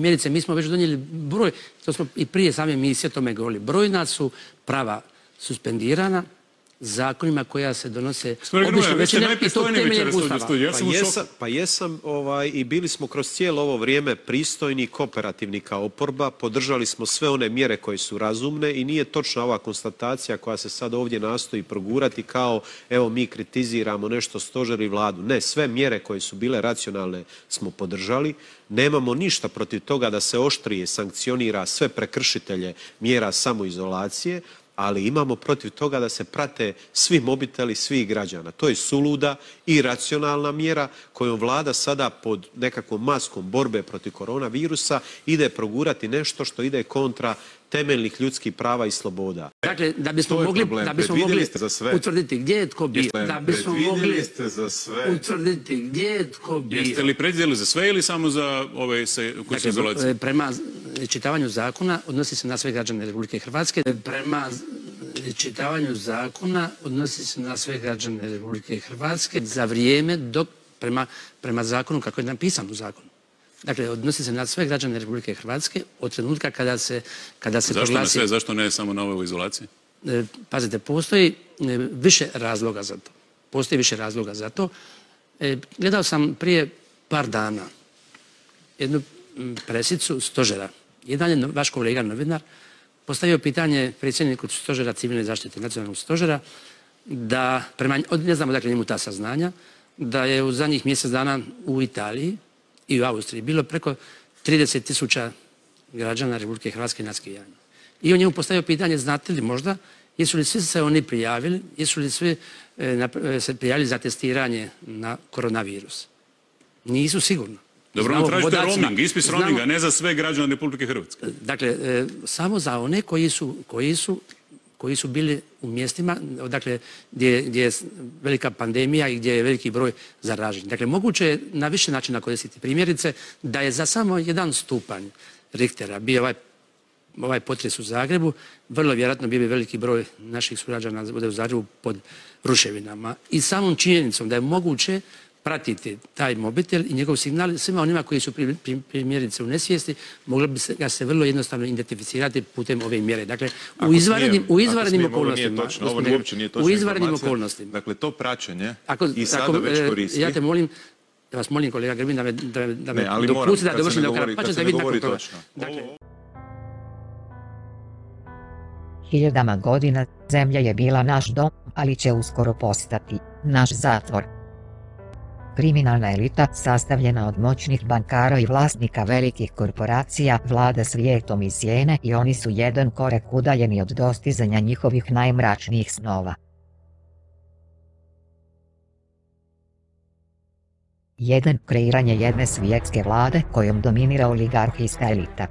Primjerice, mi smo već donijeli broj, to smo i prije same emisije o tome govorili, brojna su prava suspendirana, zakonima koja se donose obično većinom i to temeljem Ustava. Pa jesam, pa jesam ovaj, i bili smo kroz cijelo ovo vrijeme pristojni, kooperativni kao oporba, podržali smo sve one mjere koje su razumne i nije točna ova konstatacija koja se sad ovdje nastoji progurati kao evo mi kritiziramo nešto stožer i vladu. Ne, sve mjere koje su bile racionalne smo podržali, nemamo ništa protiv toga da se oštrije sankcionira sve prekršitelje mjera samoizolacije, ali imamo protiv toga da se prate svi mobiteli svih građana. To je suluda i racionalna mjera kojom vlada sada pod nekakvom maskom borbe protiv koronavirusa ide progurati nešto što ide kontra temeljnih ljudskih prava i sloboda. Dakle, da bismo mogli, da bismo mogli utvrditi gdje je tko bio, da bismo mogli za sve. utvrditi gdje je tko bio. Jeste li predvidjeli za sve ili samo za ove se kućne dakle, Prema čitavanju zakona odnosi se na sve građane Republike Hrvatske. Prema čitavanju zakona odnosi se na sve građane Republike Hrvatske za vrijeme dok prema, prema zakonu kako je napisan u zakonu. Dakle, odnosi se na sve građane Republike Hrvatske od trenutka kada se kada se Zašto na sve? Zašto ne samo na ovoj izolaciji? E, pazite, postoji e, više razloga za to. Postoji više razloga za to. E, gledao sam prije par dana jednu presicu stožera. Jedan je vaš kolega novinar postavio pitanje predsjedniku stožera civilne zaštite nacionalnog stožera da prema, ne znamo dakle njemu ta saznanja, da je u zadnjih mjesec dana u Italiji i u Austriji bilo preko 30 tisuća građana Republike Hrvatske na skijanju. I on njemu postavio pitanje, znate li možda, jesu li svi se oni prijavili, jesu li svi e, e, se prijavili za testiranje na koronavirus? Nisu sigurno. Dobro, on tražite roaming, ispis roaminga, ne za sve građane Republike Hrvatske. Dakle, e, samo za one koji su, koji su koji su bili u mjestima dakle, gdje, gdje je velika pandemija i gdje je veliki broj zaraženih. Dakle, moguće je na više načina koristiti primjerice da je za samo jedan stupanj Richtera bio ovaj, ovaj potres u Zagrebu, vrlo vjerojatno bio bi veliki broj naših sugrađana bude u Zagrebu pod ruševinama. I samom činjenicom da je moguće pratiti taj mobitel i njegov signal svima onima koji su primjerice u nesvijesti, moglo bi se ga se vrlo jednostavno identificirati putem ove mjere. Dakle, u izvanrednim, u izvanrednim okolnostima. Ovo uopće nije točno U izvanrednim okolnostima. Dakle, to praćenje i sada već e, koristi. Ja te molim, ja vas molim kolega Grbin da me, da, da me ne, dopusti da dovršim do kraja, pa ćete vidjeti nakon toga. Dakle, Hiljadama godina zemlja je bila naš dom, ali će uskoro postati naš zatvor. Kriminalna elita, sastavljena od moćnih bankara i vlasnika velikih korporacija, vlada svijetom iz sjene i oni su jedan korak udaljeni od dostizanja njihovih najmračnijih snova. Jedan, kreiranje jedne svjetske vlade kojom dominira oligarhijska elita.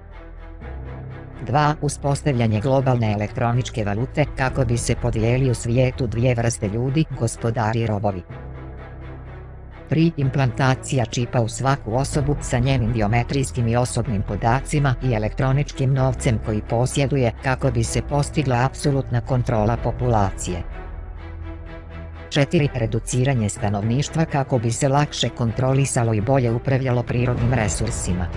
2. Uspostavljanje globalne elektroničke valute kako bi se podijeli u svijetu dvije vrste ljudi, gospodari i robovi. Pri implantacija čipa u svaku osobu sa njenim biometrijskim i osobnim podacima i elektroničkim novcem koji posjeduje kako bi se postigla apsolutna kontrola populacije. 4. Reduciranje stanovništva kako bi se lakše kontrolisalo i bolje upravljalo prirodnim resursima.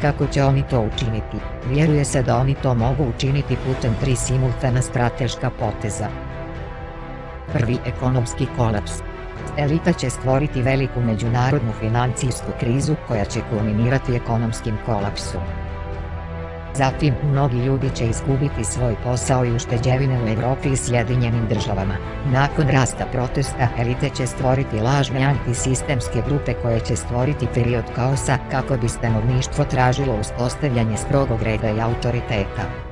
Kako će oni to učiniti? Vjeruje se da oni to mogu učiniti putem tri simultana strateška poteza. Prvi ekonomski kolaps. Elita će stvoriti veliku međunarodnu financijsku krizu koja će kulminirati ekonomskim kolapsom. Zatim, mnogi ljudi će izgubiti svoj posao i ušteđevine u Europi i Sjedinjenim državama. Nakon rasta protesta, elite će stvoriti lažne antisistemske grupe koje će stvoriti period kaosa kako bi stanovništvo tražilo uspostavljanje strogog reda i autoriteta.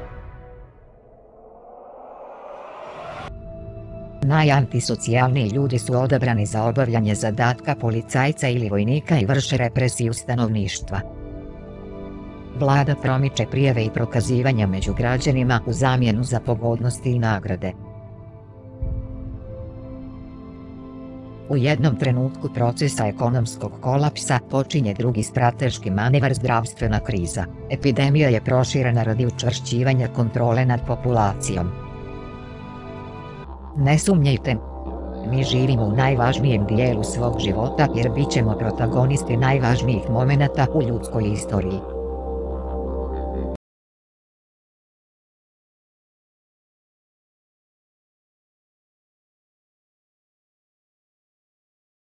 Najantisocijalniji ljudi su odabrani za obavljanje zadatka policajca ili vojnika i vrše represiju stanovništva. Vlada promiče prijeve i prokazivanja među građanima u zamjenu za pogodnosti i nagrade. U jednom trenutku procesa ekonomskog kolapsa počinje drugi strateški manevar zdravstvena kriza. Epidemija je proširena radi učvršćivanja kontrole nad populacijom. Ne sumnjajte, mi živimo u najvažnijem dijelu svog života jer bit ćemo protagonisti najvažnijih momenata u ljudskoj istoriji.